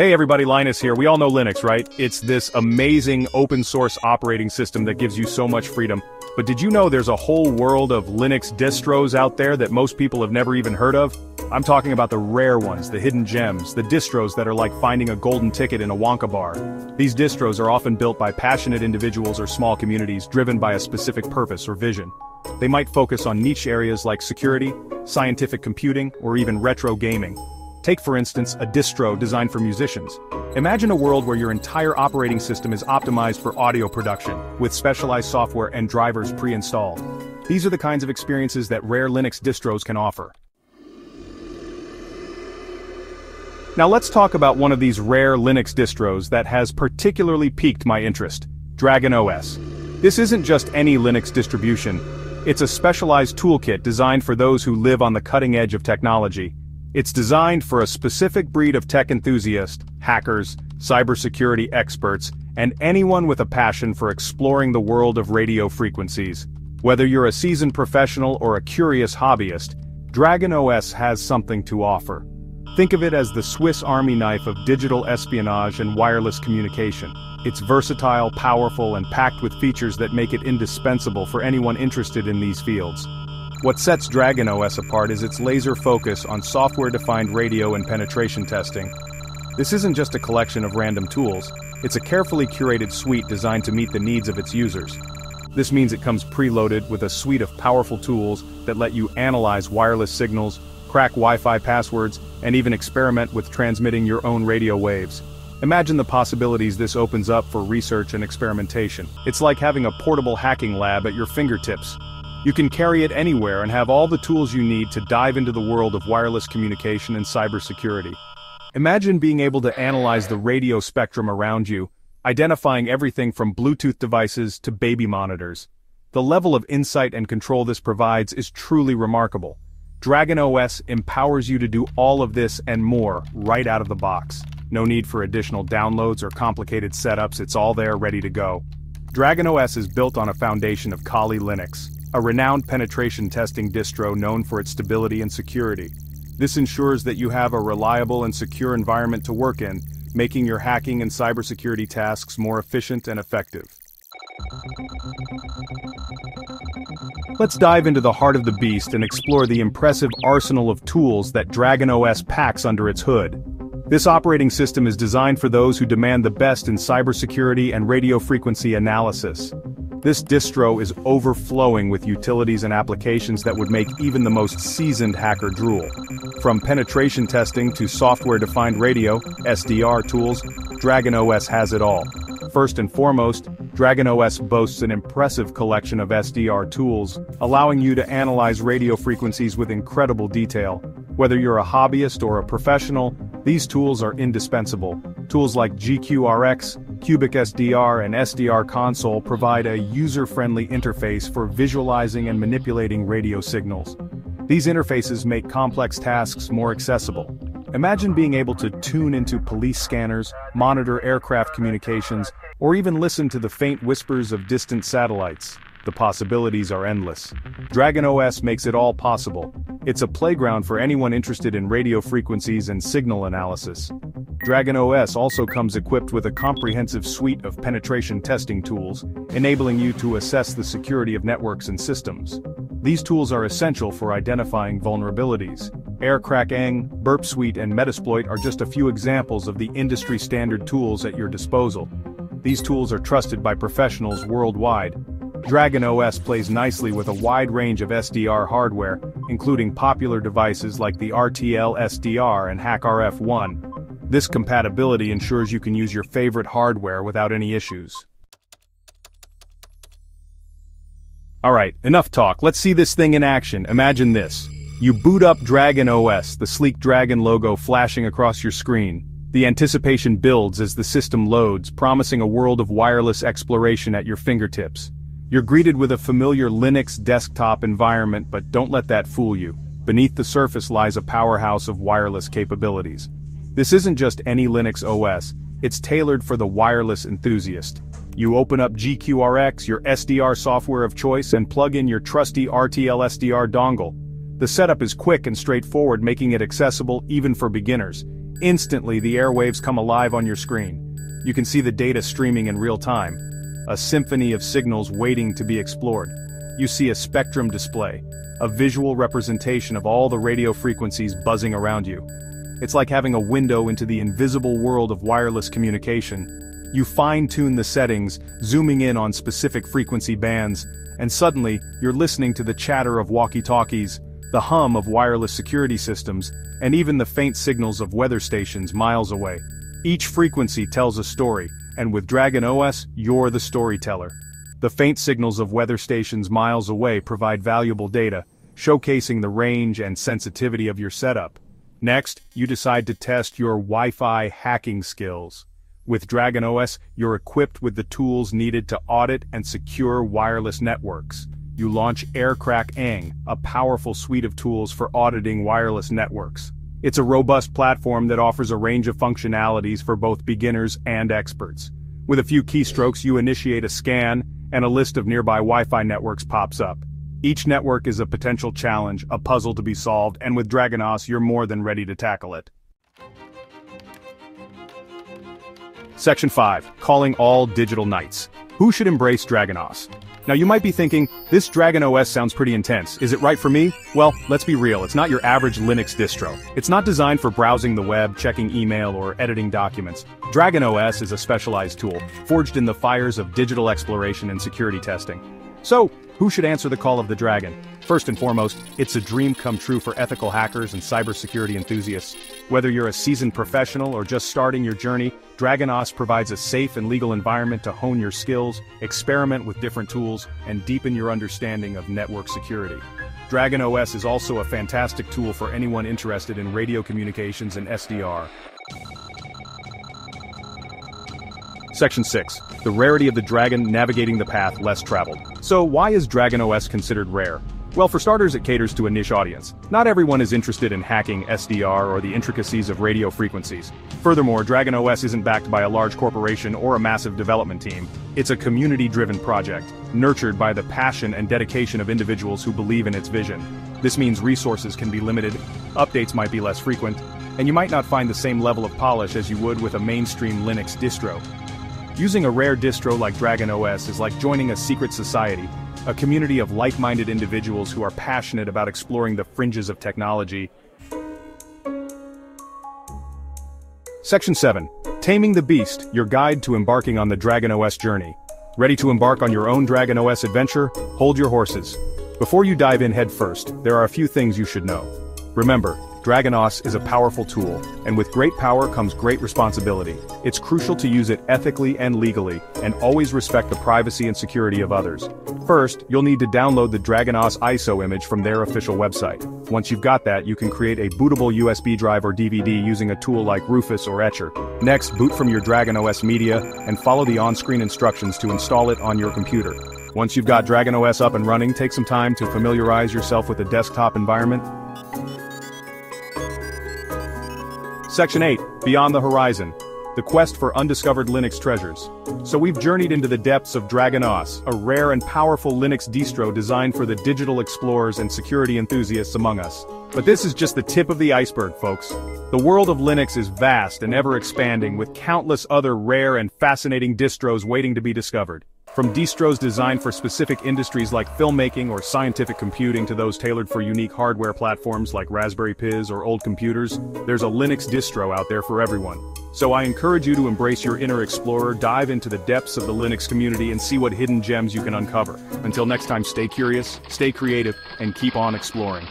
Hey everybody, Linus here. We all know Linux, right? It's this amazing open source operating system that gives you so much freedom. But did you know there's a whole world of Linux distros out there that most people have never even heard of? I'm talking about the rare ones, the hidden gems, the distros that are like finding a golden ticket in a Wonka bar. These distros are often built by passionate individuals or small communities driven by a specific purpose or vision. They might focus on niche areas like security, scientific computing, or even retro gaming. Take for instance a distro designed for musicians. Imagine a world where your entire operating system is optimized for audio production, with specialized software and drivers pre-installed. These are the kinds of experiences that rare Linux distros can offer. Now let's talk about one of these rare Linux distros that has particularly piqued my interest, Dragon OS. This isn't just any Linux distribution, it's a specialized toolkit designed for those who live on the cutting edge of technology, it's designed for a specific breed of tech enthusiasts, hackers, cybersecurity experts, and anyone with a passion for exploring the world of radio frequencies. Whether you're a seasoned professional or a curious hobbyist, Dragon OS has something to offer. Think of it as the Swiss army knife of digital espionage and wireless communication. It's versatile, powerful, and packed with features that make it indispensable for anyone interested in these fields. What sets Dragon OS apart is its laser focus on software-defined radio and penetration testing. This isn't just a collection of random tools, it's a carefully curated suite designed to meet the needs of its users. This means it comes preloaded with a suite of powerful tools that let you analyze wireless signals, crack Wi-Fi passwords, and even experiment with transmitting your own radio waves. Imagine the possibilities this opens up for research and experimentation. It's like having a portable hacking lab at your fingertips, you can carry it anywhere and have all the tools you need to dive into the world of wireless communication and cybersecurity. Imagine being able to analyze the radio spectrum around you, identifying everything from Bluetooth devices to baby monitors. The level of insight and control this provides is truly remarkable. Dragon OS empowers you to do all of this and more right out of the box. No need for additional downloads or complicated setups, it's all there ready to go. Dragon OS is built on a foundation of Kali Linux, a renowned penetration testing distro known for its stability and security. This ensures that you have a reliable and secure environment to work in, making your hacking and cybersecurity tasks more efficient and effective. Let's dive into the heart of the beast and explore the impressive arsenal of tools that Dragon OS packs under its hood. This operating system is designed for those who demand the best in cybersecurity and radio frequency analysis. This distro is overflowing with utilities and applications that would make even the most seasoned hacker drool. From penetration testing to software-defined radio, SDR tools, Dragon OS has it all. First and foremost, Dragon OS boasts an impressive collection of SDR tools, allowing you to analyze radio frequencies with incredible detail. Whether you're a hobbyist or a professional, these tools are indispensable. Tools like GQRX, Cubic SDR and SDR console provide a user-friendly interface for visualizing and manipulating radio signals. These interfaces make complex tasks more accessible. Imagine being able to tune into police scanners, monitor aircraft communications, or even listen to the faint whispers of distant satellites. The possibilities are endless. Dragon OS makes it all possible. It's a playground for anyone interested in radio frequencies and signal analysis. Dragon OS also comes equipped with a comprehensive suite of penetration testing tools, enabling you to assess the security of networks and systems. These tools are essential for identifying vulnerabilities. Aircrack-ng, Burp Suite and Metasploit are just a few examples of the industry-standard tools at your disposal. These tools are trusted by professionals worldwide. Dragon OS plays nicely with a wide range of SDR hardware, including popular devices like the RTL SDR and HackRF1, this compatibility ensures you can use your favorite hardware without any issues. Alright, enough talk, let's see this thing in action, imagine this. You boot up Dragon OS, the sleek dragon logo flashing across your screen. The anticipation builds as the system loads, promising a world of wireless exploration at your fingertips. You're greeted with a familiar Linux desktop environment but don't let that fool you. Beneath the surface lies a powerhouse of wireless capabilities. This isn't just any Linux OS, it's tailored for the wireless enthusiast. You open up GQRX, your SDR software of choice and plug in your trusty RTL SDR dongle. The setup is quick and straightforward making it accessible even for beginners. Instantly, the airwaves come alive on your screen. You can see the data streaming in real time. A symphony of signals waiting to be explored. You see a spectrum display, a visual representation of all the radio frequencies buzzing around you. It's like having a window into the invisible world of wireless communication. You fine-tune the settings, zooming in on specific frequency bands, and suddenly, you're listening to the chatter of walkie-talkies, the hum of wireless security systems, and even the faint signals of weather stations miles away. Each frequency tells a story, and with Dragon OS, you're the storyteller. The faint signals of weather stations miles away provide valuable data, showcasing the range and sensitivity of your setup. Next, you decide to test your Wi-Fi hacking skills. With Dragon OS, you're equipped with the tools needed to audit and secure wireless networks. You launch Aircrack-ng, a powerful suite of tools for auditing wireless networks. It's a robust platform that offers a range of functionalities for both beginners and experts. With a few keystrokes you initiate a scan, and a list of nearby Wi-Fi networks pops up. Each network is a potential challenge, a puzzle to be solved, and with Dragon OS you're more than ready to tackle it. Section 5. Calling all digital knights. Who should embrace Dragon OS? Now you might be thinking, this Dragon OS sounds pretty intense, is it right for me? Well, let's be real, it's not your average Linux distro. It's not designed for browsing the web, checking email, or editing documents. Dragon OS is a specialized tool, forged in the fires of digital exploration and security testing. So, who should answer the call of the dragon? First and foremost, it's a dream come true for ethical hackers and cybersecurity enthusiasts. Whether you're a seasoned professional or just starting your journey, Dragon OS provides a safe and legal environment to hone your skills, experiment with different tools, and deepen your understanding of network security. Dragon OS is also a fantastic tool for anyone interested in radio communications and SDR. Section 6. The rarity of the Dragon navigating the path less traveled. So why is Dragon OS considered rare? Well, for starters, it caters to a niche audience. Not everyone is interested in hacking SDR or the intricacies of radio frequencies. Furthermore, Dragon OS isn't backed by a large corporation or a massive development team. It's a community-driven project, nurtured by the passion and dedication of individuals who believe in its vision. This means resources can be limited, updates might be less frequent, and you might not find the same level of polish as you would with a mainstream Linux distro. Using a rare distro like Dragon OS is like joining a secret society, a community of like-minded individuals who are passionate about exploring the fringes of technology. Section 7. Taming the Beast, your guide to embarking on the Dragon OS journey. Ready to embark on your own Dragon OS adventure? Hold your horses. Before you dive in headfirst, there are a few things you should know. Remember, Dragon OS is a powerful tool, and with great power comes great responsibility. It's crucial to use it ethically and legally, and always respect the privacy and security of others. First, you'll need to download the Dragon OS ISO image from their official website. Once you've got that, you can create a bootable USB drive or DVD using a tool like Rufus or Etcher. Next, boot from your Dragon OS media, and follow the on-screen instructions to install it on your computer. Once you've got Dragon OS up and running, take some time to familiarize yourself with the desktop environment, Section 8, Beyond the Horizon. The quest for undiscovered Linux treasures. So we've journeyed into the depths of Dragon OS, a rare and powerful Linux distro designed for the digital explorers and security enthusiasts among us. But this is just the tip of the iceberg, folks. The world of Linux is vast and ever-expanding with countless other rare and fascinating distros waiting to be discovered. From distros designed for specific industries like filmmaking or scientific computing to those tailored for unique hardware platforms like Raspberry Pis or old computers, there's a Linux distro out there for everyone. So I encourage you to embrace your inner explorer, dive into the depths of the Linux community and see what hidden gems you can uncover. Until next time stay curious, stay creative, and keep on exploring.